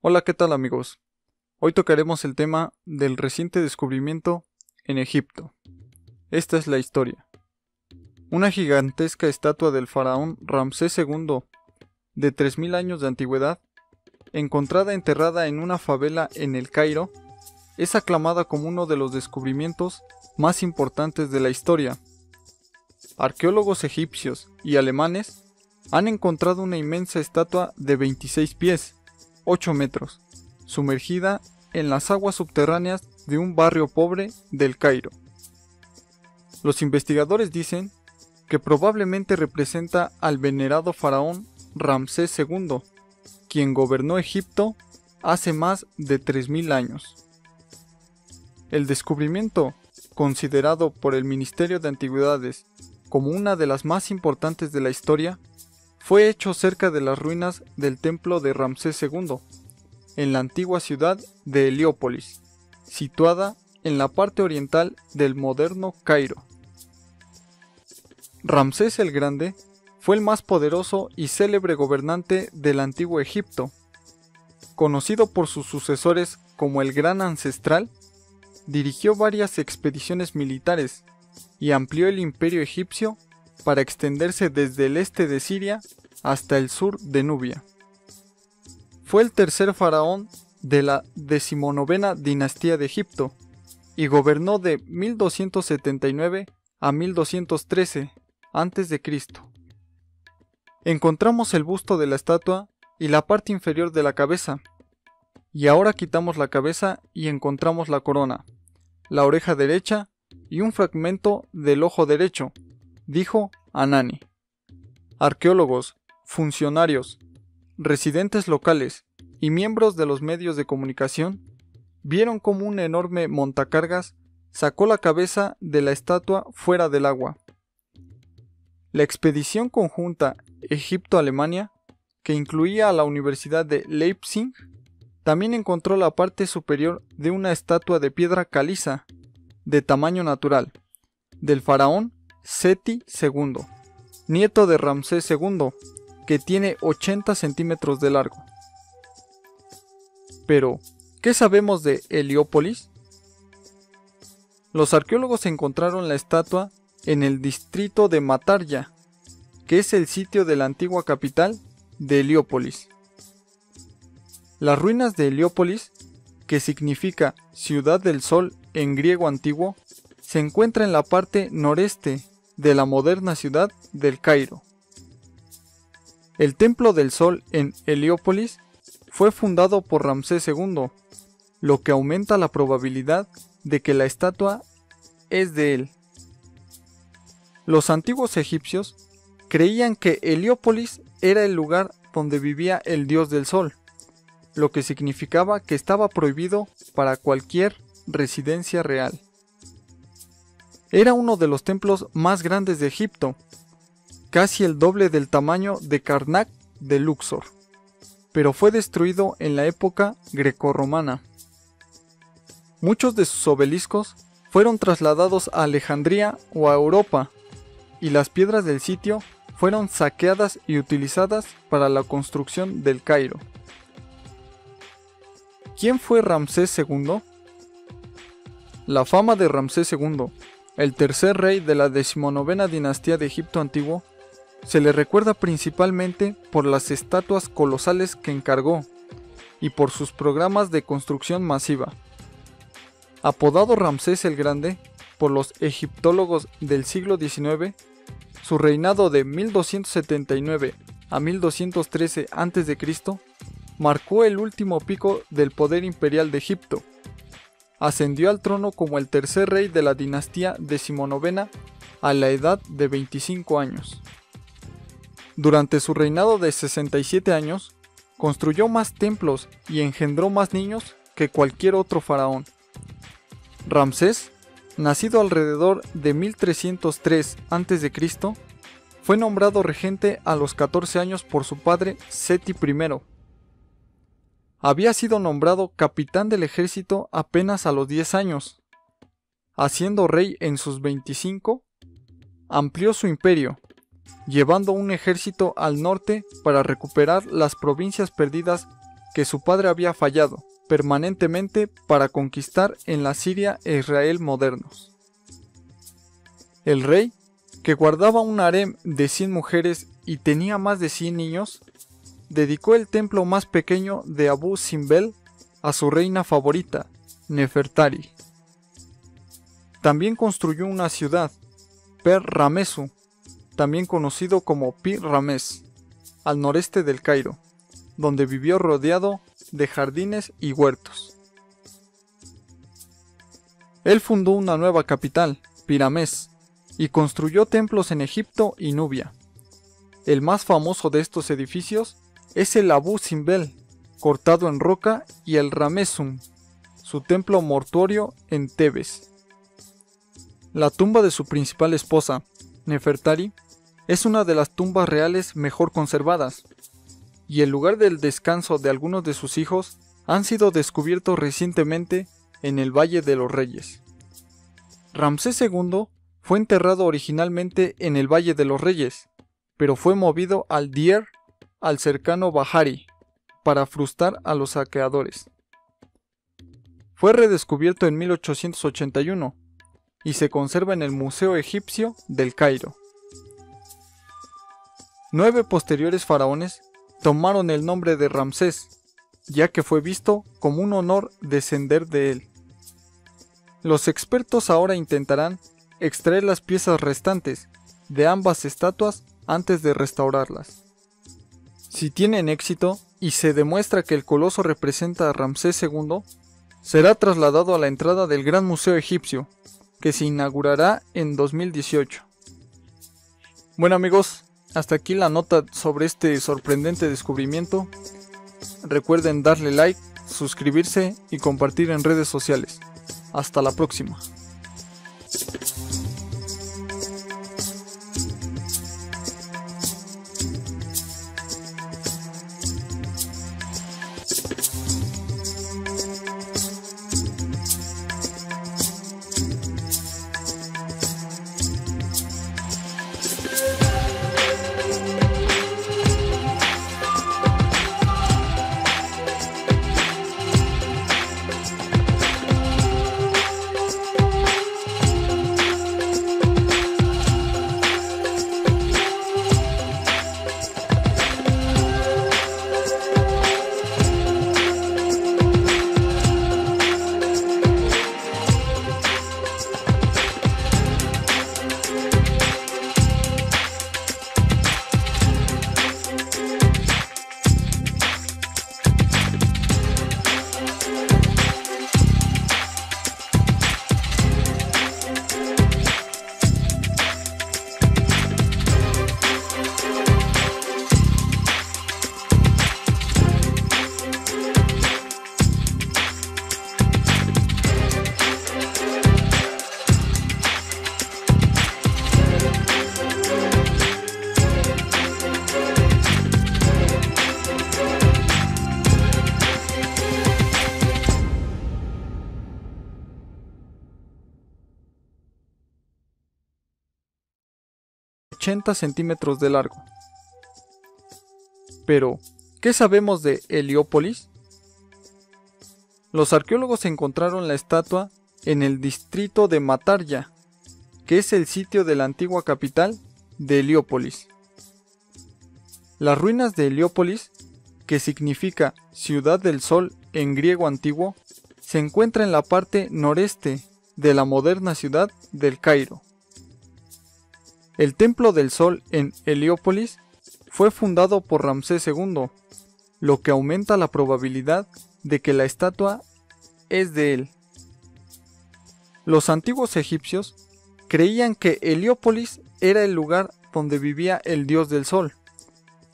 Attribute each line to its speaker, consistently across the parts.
Speaker 1: Hola, ¿qué tal amigos? Hoy tocaremos el tema del reciente descubrimiento en Egipto. Esta es la historia. Una gigantesca estatua del faraón Ramsés II, de 3.000 años de antigüedad, encontrada enterrada en una favela en el Cairo, es aclamada como uno de los descubrimientos más importantes de la historia. Arqueólogos egipcios y alemanes han encontrado una inmensa estatua de 26 pies, 8 metros, sumergida en las aguas subterráneas de un barrio pobre del Cairo. Los investigadores dicen que probablemente representa al venerado faraón Ramsés II, quien gobernó Egipto hace más de 3.000 años. El descubrimiento, considerado por el Ministerio de Antigüedades como una de las más importantes de la historia, fue hecho cerca de las ruinas del templo de Ramsés II, en la antigua ciudad de Heliópolis, situada en la parte oriental del moderno Cairo. Ramsés el Grande fue el más poderoso y célebre gobernante del antiguo Egipto. Conocido por sus sucesores como el Gran Ancestral, dirigió varias expediciones militares y amplió el imperio egipcio para extenderse desde el este de Siria hasta el sur de Nubia. Fue el tercer faraón de la decimonovena dinastía de Egipto y gobernó de 1279 a 1213 a.C. Encontramos el busto de la estatua y la parte inferior de la cabeza, y ahora quitamos la cabeza y encontramos la corona, la oreja derecha y un fragmento del ojo derecho, dijo Anani. Arqueólogos, funcionarios, residentes locales y miembros de los medios de comunicación vieron como un enorme montacargas sacó la cabeza de la estatua fuera del agua. La expedición conjunta Egipto-Alemania, que incluía a la Universidad de Leipzig, también encontró la parte superior de una estatua de piedra caliza de tamaño natural, del faraón Seti II, nieto de Ramsés II, que tiene 80 centímetros de largo. Pero, ¿qué sabemos de Heliópolis? Los arqueólogos encontraron la estatua en el distrito de Matarya, que es el sitio de la antigua capital de Heliópolis. Las ruinas de Heliópolis, que significa ciudad del sol en griego antiguo, se encuentra en la parte noreste de la moderna ciudad del Cairo. El Templo del Sol en Heliópolis fue fundado por Ramsés II, lo que aumenta la probabilidad de que la estatua es de él. Los antiguos egipcios creían que Heliópolis era el lugar donde vivía el dios del sol, lo que significaba que estaba prohibido para cualquier residencia real. Era uno de los templos más grandes de Egipto, casi el doble del tamaño de Karnak de Luxor, pero fue destruido en la época grecorromana. Muchos de sus obeliscos fueron trasladados a Alejandría o a Europa, y las piedras del sitio fueron saqueadas y utilizadas para la construcción del Cairo. ¿Quién fue Ramsés II? La fama de Ramsés II, el tercer rey de la decimonovena dinastía de Egipto antiguo, se le recuerda principalmente por las estatuas colosales que encargó y por sus programas de construcción masiva. Apodado Ramsés el Grande por los egiptólogos del siglo XIX, su reinado de 1279 a 1213 a.C. marcó el último pico del poder imperial de Egipto ascendió al trono como el tercer rey de la dinastía decimonovena a la edad de 25 años. Durante su reinado de 67 años, construyó más templos y engendró más niños que cualquier otro faraón. Ramsés, nacido alrededor de 1303 a.C., fue nombrado regente a los 14 años por su padre Seti I, había sido nombrado capitán del ejército apenas a los 10 años. Haciendo rey en sus 25, amplió su imperio, llevando un ejército al norte para recuperar las provincias perdidas que su padre había fallado permanentemente para conquistar en la Siria e Israel modernos. El rey, que guardaba un harem de 100 mujeres y tenía más de 100 niños, dedicó el templo más pequeño de Abu Simbel a su reina favorita, Nefertari. También construyó una ciudad, Per Ramesu, también conocido como Pi Rames, al noreste del Cairo, donde vivió rodeado de jardines y huertos. Él fundó una nueva capital, Piramés, y construyó templos en Egipto y Nubia. El más famoso de estos edificios es el Abu Simbel, cortado en roca, y el Ramesum, su templo mortuorio en Tebes. La tumba de su principal esposa, Nefertari, es una de las tumbas reales mejor conservadas, y el lugar del descanso de algunos de sus hijos han sido descubiertos recientemente en el Valle de los Reyes. Ramsés II fue enterrado originalmente en el Valle de los Reyes, pero fue movido al Dier, al cercano Bahari, para frustrar a los saqueadores. Fue redescubierto en 1881 y se conserva en el Museo Egipcio del Cairo. Nueve posteriores faraones tomaron el nombre de Ramsés, ya que fue visto como un honor descender de él. Los expertos ahora intentarán extraer las piezas restantes de ambas estatuas antes de restaurarlas. Si tienen éxito y se demuestra que el coloso representa a Ramsés II, será trasladado a la entrada del Gran Museo Egipcio, que se inaugurará en 2018. Bueno amigos, hasta aquí la nota sobre este sorprendente descubrimiento. Recuerden darle like, suscribirse y compartir en redes sociales. Hasta la próxima. 80 centímetros de largo. Pero, ¿qué sabemos de Heliópolis? Los arqueólogos encontraron la estatua en el distrito de Matarya, que es el sitio de la antigua capital de Heliópolis. Las ruinas de Heliópolis, que significa ciudad del sol en griego antiguo, se encuentra en la parte noreste de la moderna ciudad del Cairo. El Templo del Sol en Heliópolis fue fundado por Ramsés II, lo que aumenta la probabilidad de que la estatua es de él. Los antiguos egipcios creían que Heliópolis era el lugar donde vivía el dios del sol,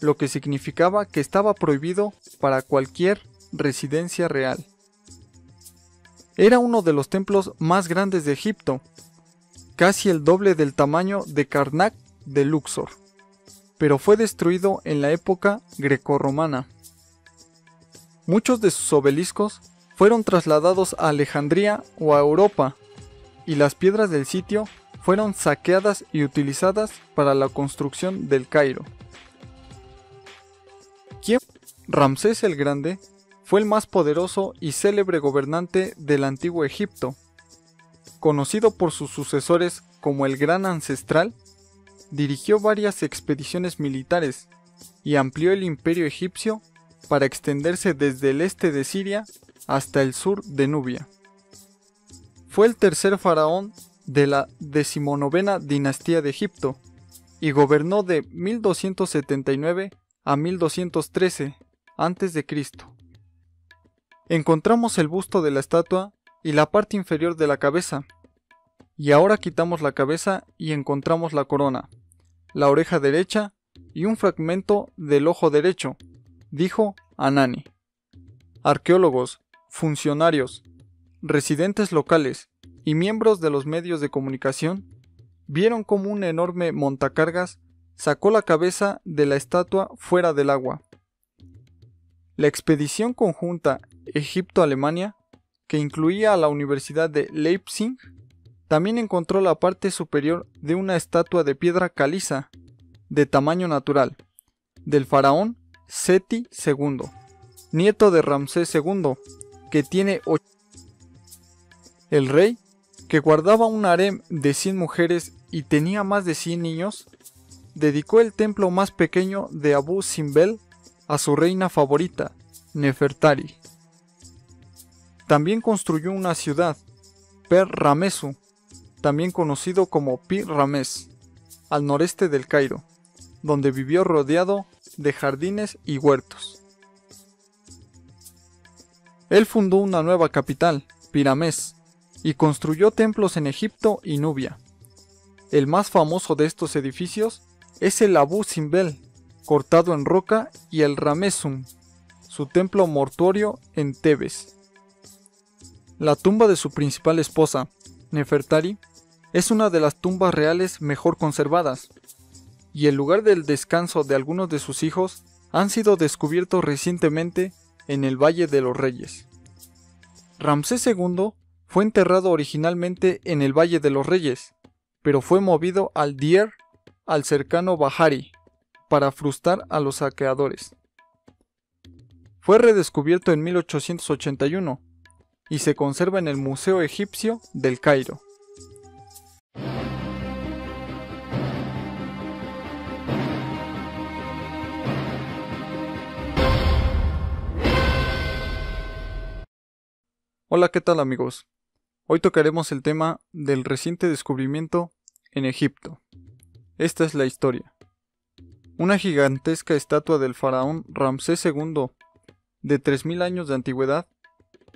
Speaker 1: lo que significaba que estaba prohibido para cualquier residencia real. Era uno de los templos más grandes de Egipto casi el doble del tamaño de Karnak de Luxor, pero fue destruido en la época grecorromana. Muchos de sus obeliscos fueron trasladados a Alejandría o a Europa, y las piedras del sitio fueron saqueadas y utilizadas para la construcción del Cairo. ¿Quién? Ramsés el Grande fue el más poderoso y célebre gobernante del antiguo Egipto. Conocido por sus sucesores como el Gran Ancestral, dirigió varias expediciones militares y amplió el imperio egipcio para extenderse desde el este de Siria hasta el sur de Nubia. Fue el tercer faraón de la decimonovena dinastía de Egipto y gobernó de 1279 a 1213 a.C. Encontramos el busto de la estatua y la parte inferior de la cabeza, y ahora quitamos la cabeza y encontramos la corona, la oreja derecha y un fragmento del ojo derecho, dijo Anani. Arqueólogos, funcionarios, residentes locales y miembros de los medios de comunicación vieron como un enorme montacargas sacó la cabeza de la estatua fuera del agua. La expedición conjunta Egipto-Alemania, que incluía a la Universidad de Leipzig, también encontró la parte superior de una estatua de piedra caliza, de tamaño natural, del faraón Seti II, nieto de Ramsés II, que tiene ocho. El rey, que guardaba un harem de 100 mujeres y tenía más de 100 niños, dedicó el templo más pequeño de Abu Simbel a su reina favorita, Nefertari. También construyó una ciudad, Per Ramesu, también conocido como Pi Rames, al noreste del Cairo, donde vivió rodeado de jardines y huertos. Él fundó una nueva capital, Piramés, y construyó templos en Egipto y Nubia. El más famoso de estos edificios es el Abu Simbel, cortado en roca, y el Ramesum, su templo mortuorio en Tebes. La tumba de su principal esposa, Nefertari, es una de las tumbas reales mejor conservadas, y el lugar del descanso de algunos de sus hijos han sido descubiertos recientemente en el Valle de los Reyes. Ramsés II fue enterrado originalmente en el Valle de los Reyes, pero fue movido al Dier, al cercano Bahari, para frustrar a los saqueadores. Fue redescubierto en 1881 y se conserva en el Museo Egipcio del Cairo. Hola, ¿qué tal amigos? Hoy tocaremos el tema del reciente descubrimiento en Egipto. Esta es la historia. Una gigantesca estatua del faraón Ramsés II, de 3.000 años de antigüedad,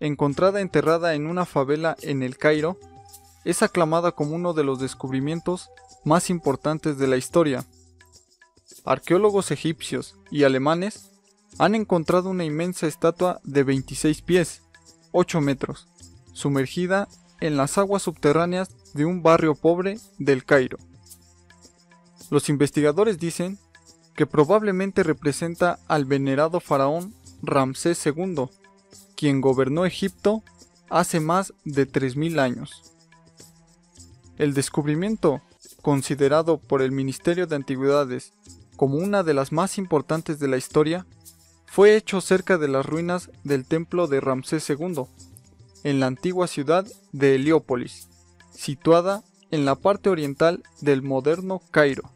Speaker 1: encontrada enterrada en una favela en el Cairo, es aclamada como uno de los descubrimientos más importantes de la historia. Arqueólogos egipcios y alemanes han encontrado una inmensa estatua de 26 pies, 8 metros, sumergida en las aguas subterráneas de un barrio pobre del Cairo. Los investigadores dicen que probablemente representa al venerado faraón Ramsés II, quien gobernó Egipto hace más de 3.000 años. El descubrimiento, considerado por el Ministerio de Antigüedades como una de las más importantes de la historia, fue hecho cerca de las ruinas del templo de Ramsés II, en la antigua ciudad de Heliópolis, situada en la parte oriental del moderno Cairo.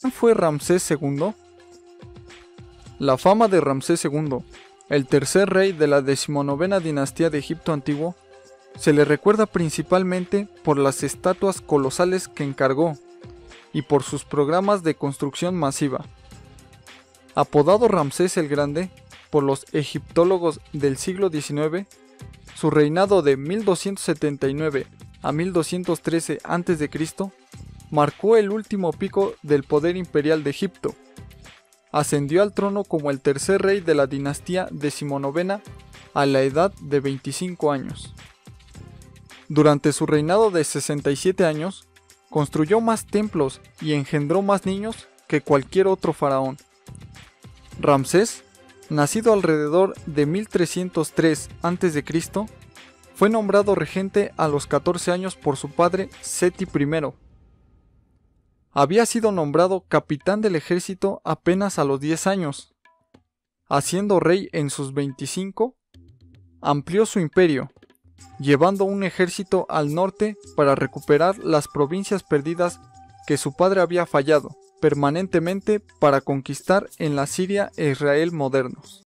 Speaker 1: ¿Quién fue Ramsés II? La fama de Ramsés II, el tercer rey de la decimonovena dinastía de Egipto antiguo, se le recuerda principalmente por las estatuas colosales que encargó y por sus programas de construcción masiva. Apodado Ramsés el Grande por los egiptólogos del siglo XIX, su reinado de 1279 a 1213 a.C. marcó el último pico del poder imperial de Egipto. Ascendió al trono como el tercer rey de la dinastía decimonovena a la edad de 25 años. Durante su reinado de 67 años, construyó más templos y engendró más niños que cualquier otro faraón. Ramsés nacido alrededor de 1303 a.C., fue nombrado regente a los 14 años por su padre Seti I. Había sido nombrado capitán del ejército apenas a los 10 años. haciendo rey en sus 25, amplió su imperio, llevando un ejército al norte para recuperar las provincias perdidas que su padre había fallado permanentemente para conquistar en la Siria e Israel modernos.